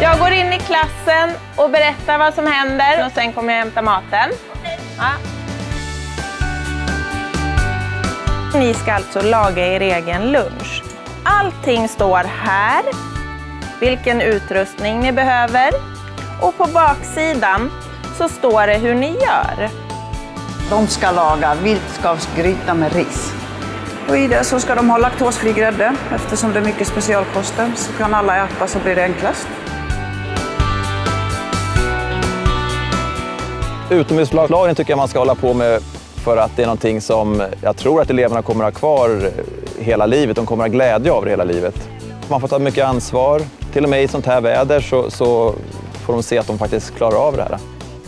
Jag går in i klassen och berättar vad som händer och sen kommer jag hämta maten. Ja. Ni ska alltså laga er egen lunch. Allting står här, vilken utrustning ni behöver och på baksidan så står det hur ni gör. De ska laga viltskavsgryta med ris. Och I det så ska de ha laktosfri grädde. Eftersom det är mycket specialkoster så kan alla äta så blir det enklast. Utomhuslagring tycker jag man ska hålla på med för att det är någonting som jag tror att eleverna kommer att ha kvar hela livet. De kommer att ha glädje av det hela livet. Man får ta mycket ansvar. Till och med i sånt här väder så, så får de se att de faktiskt klarar av det här.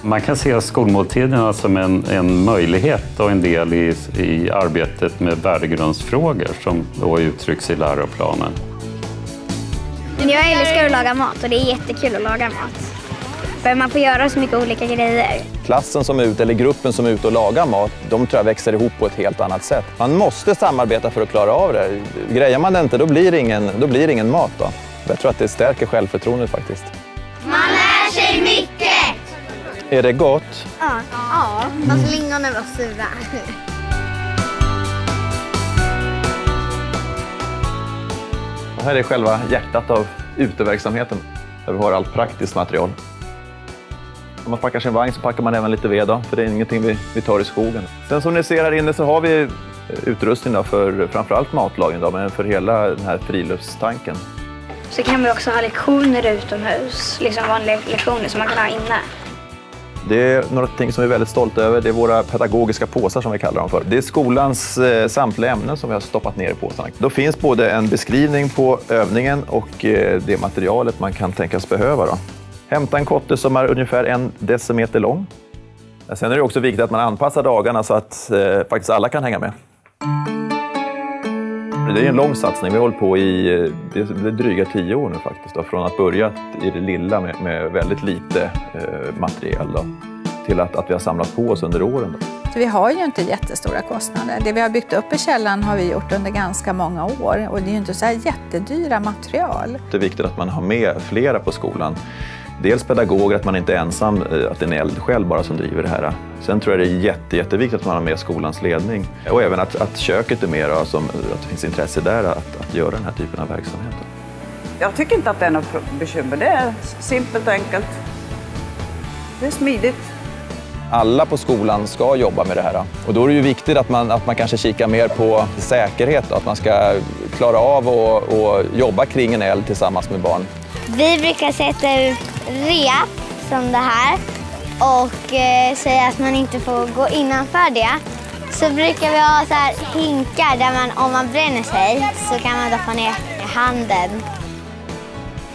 Man kan se skolmåltiderna som en, en möjlighet och en del i, i arbetet med värdegrundsfrågor som då uttrycks i läroplanen. Jag älskar att laga mat och det är jättekul att laga mat. För man får göra så mycket olika grejer. Klassen som är ute, eller gruppen som är ute och lagar mat, de tror jag växer ihop på ett helt annat sätt. Man måste samarbeta för att klara av det. Grejer man det inte, då blir det ingen, då blir det ingen mat. Då. Jag tror att det stärker självförtroendet faktiskt. Man lär sig mycket! Är det gott? Ja, ja. fast lingonen var sura. Det här är själva hjärtat av uteverksamheten, där vi har allt praktiskt material. Om man packar sin vagn så packar man även lite ved, då, för det är ingenting vi, vi tar i skogen. Sen som ni ser här inne så har vi utrustning då för framförallt matlagning, då, men för hela den här friluftstanken. Så kan vi också ha lektioner utomhus, liksom vanliga lektioner som man kan ha inne. Det är något som vi är väldigt stolta över. Det är våra pedagogiska påsar som vi kallar dem för. Det är skolans eh, samtliga ämnen som vi har stoppat ner i påsarna. Då finns både en beskrivning på övningen och eh, det materialet man kan tänkas behöva. Då. Hämta en kotte som är ungefär en decimeter lång. Sen är det också viktigt att man anpassar dagarna så att eh, faktiskt alla kan hänga med. Det är en lång satsning. Vi har hållit på i eh, dryga tio år nu faktiskt. Då. Från att börja i det lilla med, med väldigt lite eh, material då, till att, att vi har samlat på oss under åren. Då. Så vi har ju inte jättestora kostnader. Det vi har byggt upp i källaren har vi gjort under ganska många år och det är ju inte så här jättedyra material. Det är viktigt att man har med flera på skolan. Dels pedagoger, att man inte är ensam, eh, att det är en eldsjäl bara som driver det här. Sen tror jag det är jätte, jätteviktigt att man har med skolans ledning och även att, att köket är med, att det finns intresse där att, att göra den här typen av verksamhet. Jag tycker inte att det är något bekymmer. Det är simpelt och enkelt. Det är smidigt. Alla på skolan ska jobba med det här och då är det ju viktigt att man, att man kanske kikar mer på säkerhet och att man ska klara av att jobba kring en eld tillsammans med barn. Vi brukar sätta ut rep som det här och eh, säga att man inte får gå innanför det. Så brukar vi ha så här hinkar där man, om man bränner sig så kan man doppa ner handen.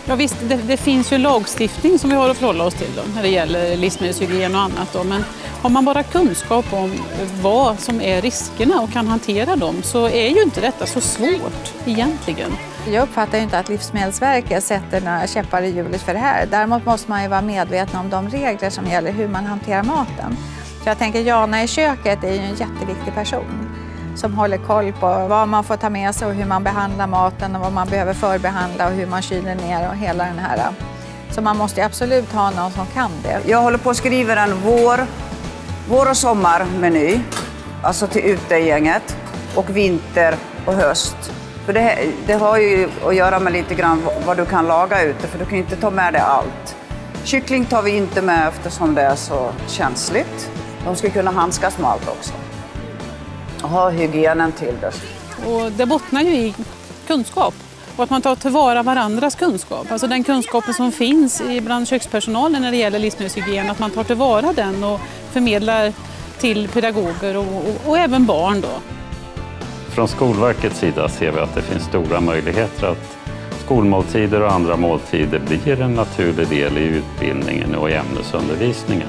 Ja, visst, det, det, finns ju lagstiftning som vi har att förhålla oss till då, när det gäller livsmedelshygien och annat. Då. Men har man bara kunskap om vad som är riskerna och kan hantera dem så är ju inte detta så svårt egentligen. Jag uppfattar inte att Livsmedelsverket sätter några käppar i hjulet för det här. Däremot måste man ju vara medveten om de regler som gäller hur man hanterar maten. Så jag tänker Jana i köket är ju en jätteviktig person som håller koll på vad man får ta med sig och hur man behandlar maten och vad man behöver förbehandla och hur man kyler ner och hela den här. Så man måste absolut ha någon som kan det. Jag håller på att skriva en vår, vår och sommarmeny, alltså till utegänget, och vinter och höst. För det, det har ju att göra med lite grann vad du kan laga ute, för du kan ju inte ta med dig allt. Kyckling tar vi inte med eftersom det är så känsligt. De ska kunna handskas med allt också. Och ha hygienen till det. Och det bottnar ju i kunskap och att man tar tillvara varandras kunskap. Alltså den kunskapen som finns bland kökspersonalen när det gäller livsmedelshygien, att man tar tillvara den och förmedlar till pedagoger och, och, och även barn. Då. Från Skolverkets sida ser vi att det finns stora möjligheter att skolmåltider och andra måltider blir en naturlig del i utbildningen och i ämnesundervisningen.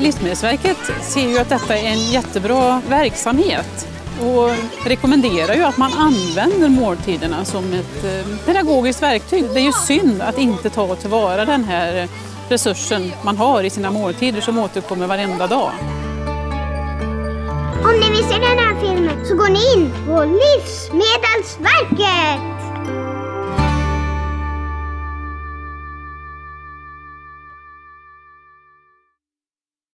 Livsmedelsverket ser ju att detta är en jättebra verksamhet och rekommenderar ju att man använder måltiderna som ett eh, pedagogiskt verktyg. Det är ju synd att inte ta tillvara den här resursen man har i sina måltider som återkommer varenda dag. Om ni vill se den här så går ni in på Livsmedelsverket!